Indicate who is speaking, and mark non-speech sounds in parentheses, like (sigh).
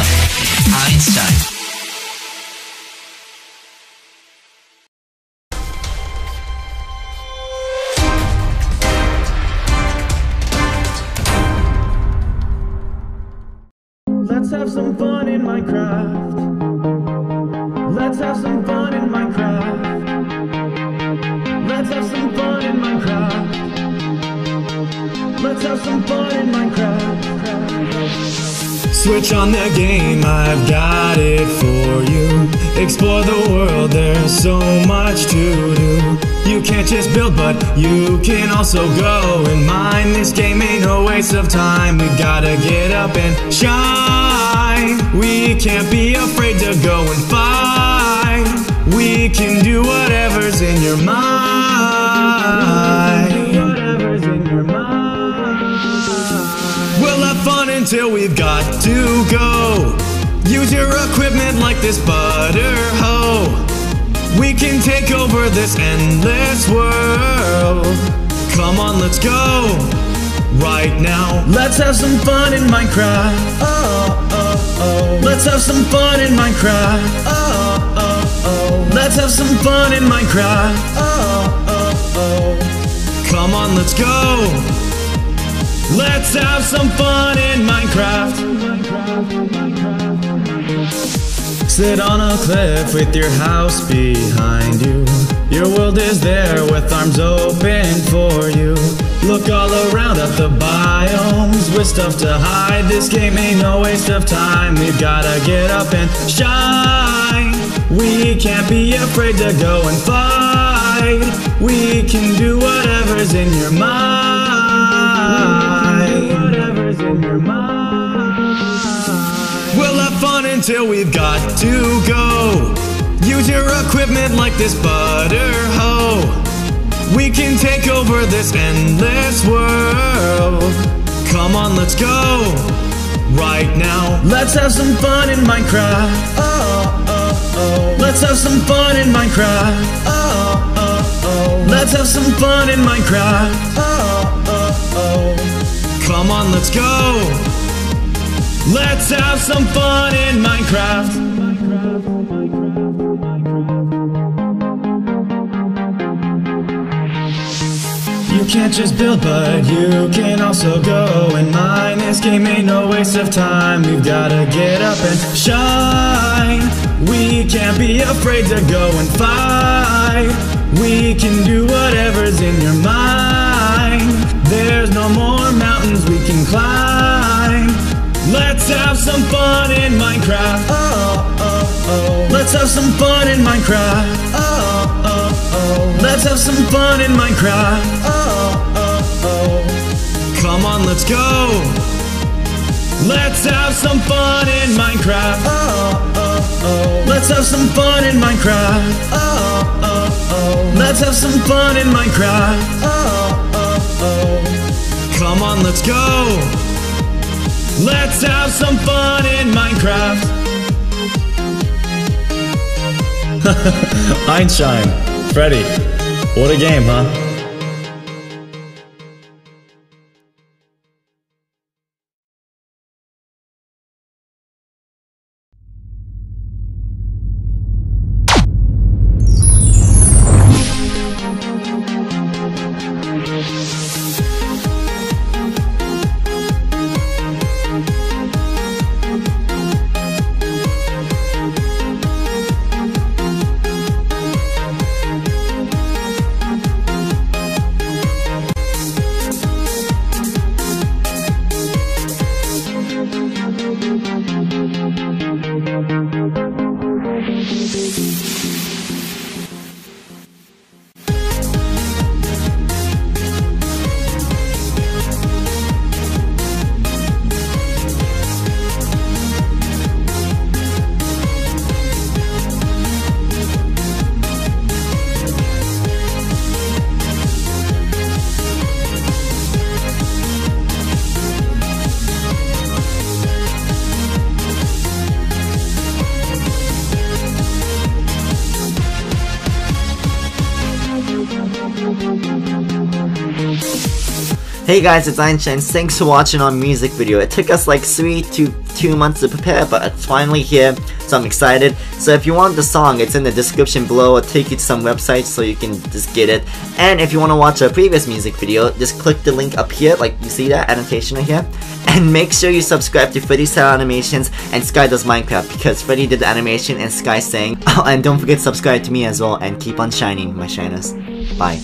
Speaker 1: Einshine.
Speaker 2: Let's have some fun in Minecraft. Let's have some fun in Minecraft. Let's have some fun in Minecraft. Let's have some fun in Minecraft. Switch on the game, I've got it for you. Explore the world, there's so much to do. You can't just build, but you can also go and mine. This game ain't no waste of time. We gotta get up and shine. We can't be afraid to go and fight. We can do whatever's in your mind. Fun until we've got to go. Use your equipment like this butter hoe. We can take over this endless world. Come on, let's go. Right now, let's have some fun in Minecraft. Oh, oh, oh. Let's have some fun in Minecraft. Oh, oh, oh. Let's have some fun in Minecraft. Oh, oh, oh. Come on, let's go. Let's have some fun in Minecraft. Sit on a cliff with your house behind you. Your world is there with arms open for you. Look all around at the biomes with stuff to hide. This game ain't no waste of time. We've gotta get up and shine. We can't be afraid to go and fight. We can do whatever's in your mind. Until we've got to go. Use your equipment like this butter hoe. We can take over this endless world. Come on, let's go. Right now, let's have some fun in Minecraft. Oh, oh, oh. Let's have some fun in Minecraft. Oh, oh, oh. Let's have some fun in Minecraft. Oh, oh, oh. Come on, let's go. Let's have some fun in Minecraft. You can't just build, but you can also go and mine. This game ain't no waste of time. We've gotta get up and shine. We can't be afraid to go and fight. We can do whatever's in your mind. There's no more mountains we can climb. Let's have some fun in Minecraft. Oh, oh, oh. Let's have some fun in Minecraft. Oh, oh, oh. Let's have some fun in Minecraft. Oh, oh, oh. Come on, let's go. Let's have some fun in Minecraft. Oh, oh, oh. Let's have some fun in Minecraft. Oh, oh, oh. Let's have some fun in Minecraft. Oh, oh, oh. Come on, let's go. Let's have some fun in Minecraft. (laughs) Einshine, Freddy, what a game, huh?
Speaker 1: Hey guys, it's Einshine. Thanks for watching our music video. It took us like three to two months to prepare, but it's finally here, so I'm excited. So if you want the song, it's in the description below. I'll take you to some websites so you can just get it. And if you want to watch our previous music video, just click the link up here, like you see that annotation right here. And make sure you subscribe to Freddy Style Animations and Sky Does Minecraft because Freddy did the animation and Sky sang. Oh, (laughs) and don't forget to subscribe to me as well and keep on shining, my shiners. Bye.